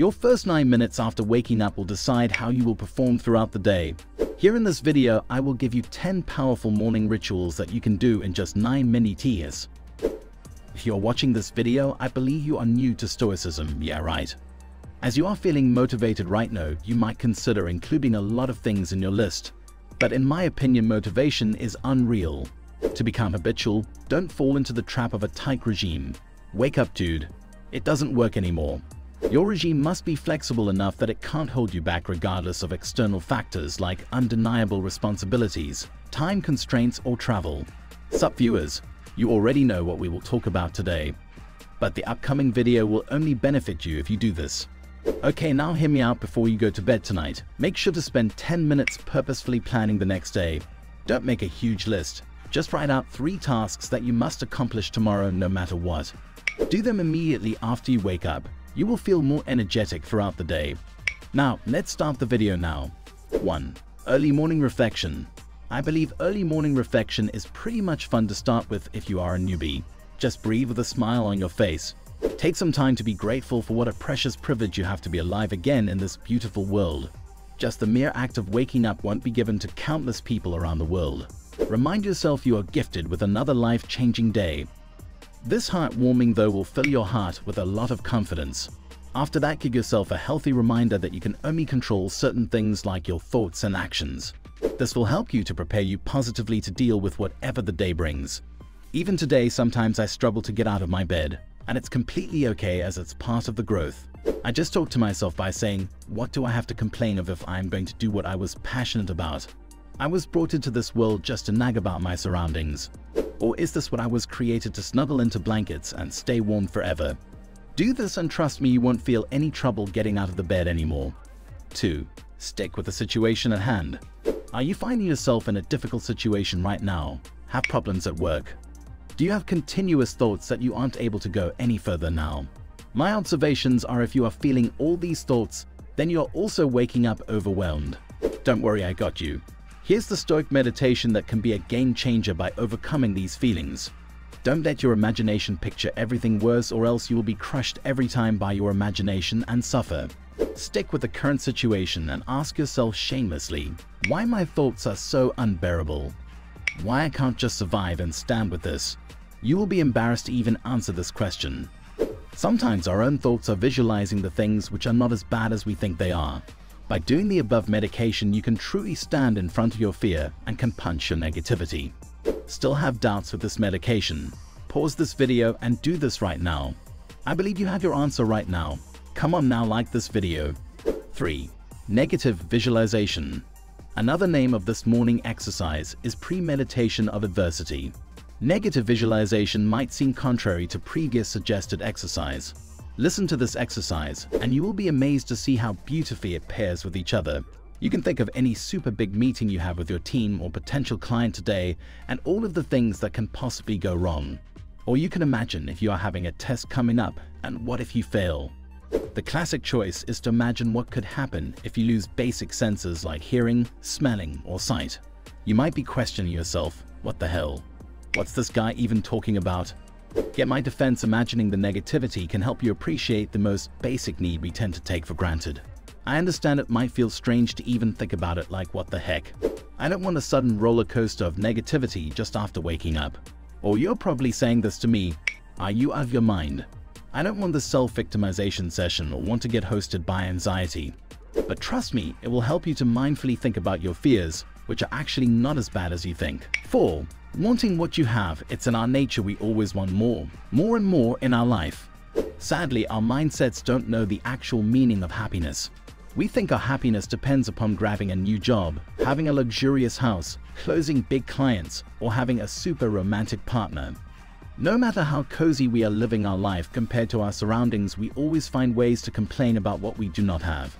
Your first 9 minutes after waking up will decide how you will perform throughout the day. Here in this video, I will give you 10 powerful morning rituals that you can do in just 9 minutes. If you're watching this video, I believe you are new to Stoicism, yeah right. As you are feeling motivated right now, you might consider including a lot of things in your list. But in my opinion, motivation is unreal. To become habitual, don't fall into the trap of a tight regime. Wake up, dude. It doesn't work anymore. Your regime must be flexible enough that it can't hold you back regardless of external factors like undeniable responsibilities, time constraints, or travel. Sup viewers, you already know what we will talk about today. But the upcoming video will only benefit you if you do this. Okay, now hear me out before you go to bed tonight. Make sure to spend 10 minutes purposefully planning the next day. Don't make a huge list. Just write out three tasks that you must accomplish tomorrow no matter what. Do them immediately after you wake up. You will feel more energetic throughout the day. Now, let's start the video now. 1. Early morning reflection. I believe early morning reflection is pretty much fun to start with if you are a newbie. Just breathe with a smile on your face. Take some time to be grateful for what a precious privilege you have to be alive again in this beautiful world. Just the mere act of waking up won't be given to countless people around the world. Remind yourself you are gifted with another life-changing day. This heartwarming though will fill your heart with a lot of confidence. After that, give yourself a healthy reminder that you can only control certain things like your thoughts and actions. This will help you to prepare you positively to deal with whatever the day brings. Even today, sometimes I struggle to get out of my bed, and it's completely okay as it's part of the growth. I just talk to myself by saying, what do I have to complain of if I'm going to do what I was passionate about? I was brought into this world just to nag about my surroundings. Or is this what I was created to snuggle into blankets and stay warm forever? Do this and trust me you won't feel any trouble getting out of the bed anymore. 2. Stick with the situation at hand. Are you finding yourself in a difficult situation right now? Have problems at work? Do you have continuous thoughts that you aren't able to go any further now? My observations are if you are feeling all these thoughts, then you're also waking up overwhelmed. Don't worry, I got you. Here's the Stoic meditation that can be a game changer by overcoming these feelings. Don't let your imagination picture everything worse or else you will be crushed every time by your imagination and suffer. Stick with the current situation and ask yourself shamelessly, why my thoughts are so unbearable? Why I can't just survive and stand with this? You will be embarrassed to even answer this question. Sometimes our own thoughts are visualizing the things which are not as bad as we think they are. By doing the above meditation, you can truly stand in front of your fear and can punch your negativity. Still have doubts with this meditation? Pause this video and do this right now. I believe you have your answer right now. Come on now like this video. 3. Negative Visualization Another name of this morning exercise is premeditation of adversity. Negative visualization might seem contrary to previous suggested exercise, Listen to this exercise and you will be amazed to see how beautifully it pairs with each other. You can think of any super big meeting you have with your team or potential client today and all of the things that can possibly go wrong. Or you can imagine if you are having a test coming up and what if you fail? The classic choice is to imagine what could happen if you lose basic senses like hearing, smelling, or sight. You might be questioning yourself, what the hell? What's this guy even talking about? Yet my defense imagining the negativity can help you appreciate the most basic need we tend to take for granted. I understand it might feel strange to even think about it like what the heck. I don't want a sudden roller coaster of negativity just after waking up. Or you're probably saying this to me, are you out of your mind? I don't want the self-victimization session or want to get hosted by anxiety. But trust me, it will help you to mindfully think about your fears, which are actually not as bad as you think. 4. Wanting what you have, it's in our nature we always want more, more and more in our life. Sadly, our mindsets don't know the actual meaning of happiness. We think our happiness depends upon grabbing a new job, having a luxurious house, closing big clients, or having a super romantic partner. No matter how cozy we are living our life compared to our surroundings, we always find ways to complain about what we do not have.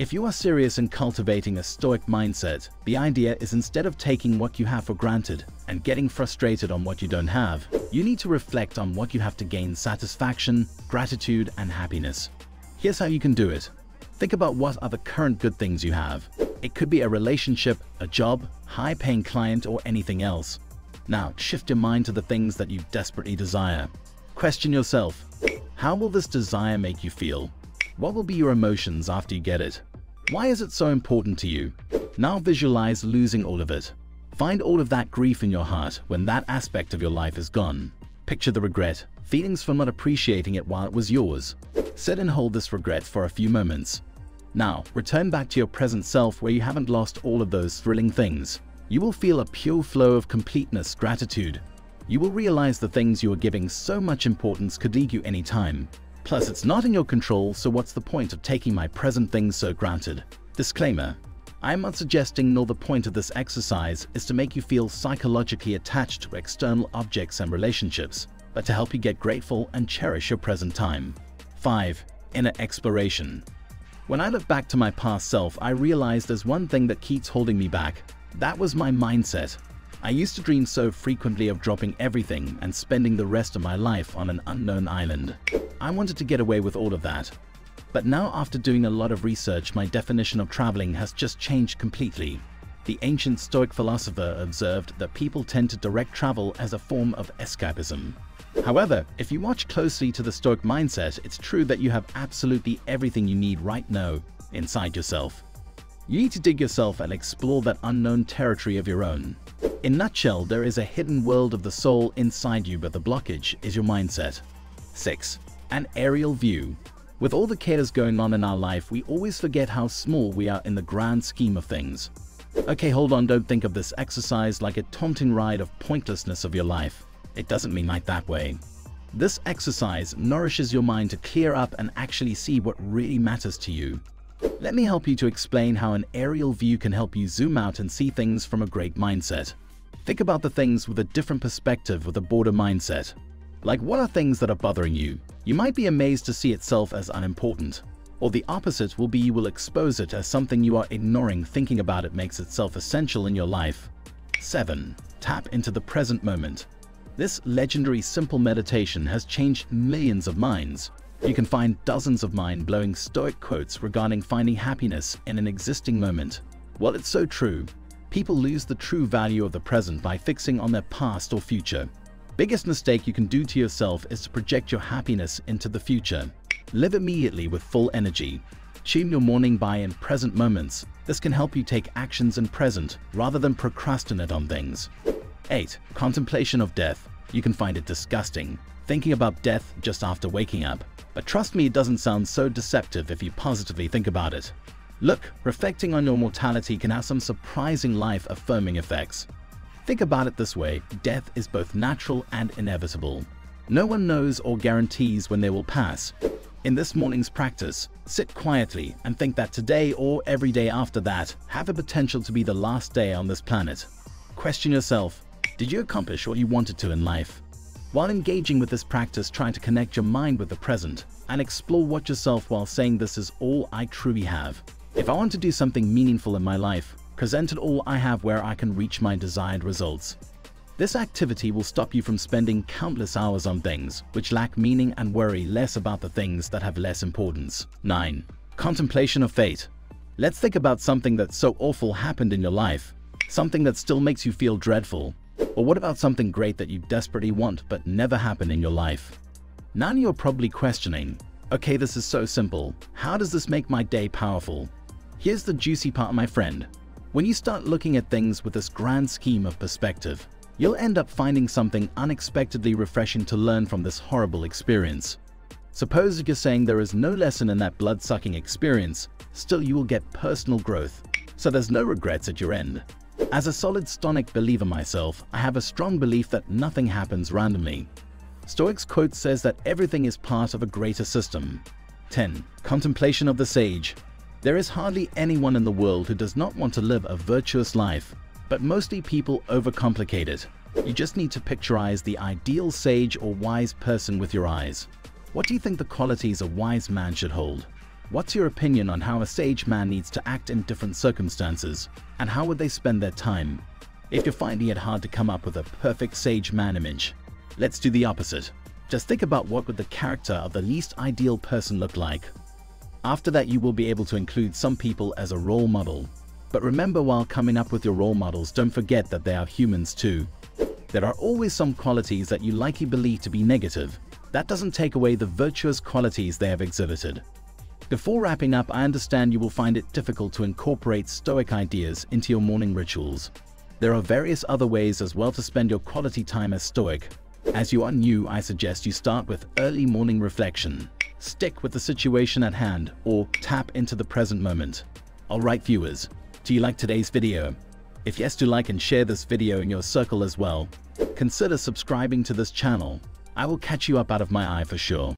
If you are serious in cultivating a stoic mindset, the idea is instead of taking what you have for granted and getting frustrated on what you don't have, you need to reflect on what you have to gain satisfaction, gratitude, and happiness. Here's how you can do it. Think about what are the current good things you have. It could be a relationship, a job, high-paying client, or anything else. Now, shift your mind to the things that you desperately desire. Question yourself, how will this desire make you feel? What will be your emotions after you get it? Why is it so important to you? Now visualize losing all of it. Find all of that grief in your heart when that aspect of your life is gone. Picture the regret, feelings for not appreciating it while it was yours. Sit and hold this regret for a few moments. Now, return back to your present self where you haven't lost all of those thrilling things. You will feel a pure flow of completeness, gratitude. You will realize the things you are giving so much importance could leave you any time. Plus, it's not in your control, so what's the point of taking my present things so granted? Disclaimer. I am not suggesting nor the point of this exercise is to make you feel psychologically attached to external objects and relationships, but to help you get grateful and cherish your present time. 5. Inner Exploration When I look back to my past self, I realized there's one thing that keeps holding me back. That was my mindset. I used to dream so frequently of dropping everything and spending the rest of my life on an unknown island. I wanted to get away with all of that. But now after doing a lot of research, my definition of traveling has just changed completely. The ancient Stoic philosopher observed that people tend to direct travel as a form of escapism. However, if you watch closely to the Stoic mindset, it's true that you have absolutely everything you need right now inside yourself. You need to dig yourself and explore that unknown territory of your own. In nutshell, there is a hidden world of the soul inside you, but the blockage is your mindset. 6. An aerial view. With all the chaos going on in our life, we always forget how small we are in the grand scheme of things. Okay, hold on, don't think of this exercise like a taunting ride of pointlessness of your life. It doesn't mean like that way. This exercise nourishes your mind to clear up and actually see what really matters to you. Let me help you to explain how an aerial view can help you zoom out and see things from a great mindset. Think about the things with a different perspective with a broader mindset. Like what are things that are bothering you? You might be amazed to see itself as unimportant. Or the opposite will be you will expose it as something you are ignoring thinking about it makes itself essential in your life. 7. Tap into the present moment. This legendary simple meditation has changed millions of minds. You can find dozens of mind-blowing stoic quotes regarding finding happiness in an existing moment. Well, it's so true. People lose the true value of the present by fixing on their past or future. Biggest mistake you can do to yourself is to project your happiness into the future. Live immediately with full energy. Tune your morning by in present moments. This can help you take actions in present rather than procrastinate on things. 8. Contemplation of death. You can find it disgusting, thinking about death just after waking up. But trust me, it doesn't sound so deceptive if you positively think about it. Look, reflecting on your mortality can have some surprising life-affirming effects. Think about it this way, death is both natural and inevitable. No one knows or guarantees when they will pass. In this morning's practice, sit quietly and think that today or every day after that have the potential to be the last day on this planet. Question yourself, did you accomplish what you wanted to in life? While engaging with this practice, try to connect your mind with the present and explore what yourself while saying this is all I truly have. If I want to do something meaningful in my life, present it all I have where I can reach my desired results. This activity will stop you from spending countless hours on things which lack meaning and worry less about the things that have less importance. 9. Contemplation of fate. Let's think about something that so awful happened in your life, something that still makes you feel dreadful, or what about something great that you desperately want but never happened in your life? Now you're probably questioning, okay, this is so simple. How does this make my day powerful? Here's the juicy part, my friend. When you start looking at things with this grand scheme of perspective, you'll end up finding something unexpectedly refreshing to learn from this horrible experience. Suppose you're saying there is no lesson in that blood-sucking experience, still you will get personal growth, so there's no regrets at your end. As a solid Stoic believer myself, I have a strong belief that nothing happens randomly. Stoics quote says that everything is part of a greater system. 10. Contemplation of the Sage There is hardly anyone in the world who does not want to live a virtuous life, but mostly people overcomplicate it. You just need to picturize the ideal sage or wise person with your eyes. What do you think the qualities a wise man should hold? What's your opinion on how a sage man needs to act in different circumstances, and how would they spend their time? If you're finding it hard to come up with a perfect sage man image, let's do the opposite. Just think about what would the character of the least ideal person look like. After that you will be able to include some people as a role model. But remember while coming up with your role models, don't forget that they are humans too. There are always some qualities that you likely believe to be negative. That doesn't take away the virtuous qualities they have exhibited. Before wrapping up, I understand you will find it difficult to incorporate Stoic ideas into your morning rituals. There are various other ways as well to spend your quality time as Stoic. As you are new, I suggest you start with early morning reflection. Stick with the situation at hand or tap into the present moment. Alright viewers, do you like today's video? If yes, do like and share this video in your circle as well. Consider subscribing to this channel. I will catch you up out of my eye for sure.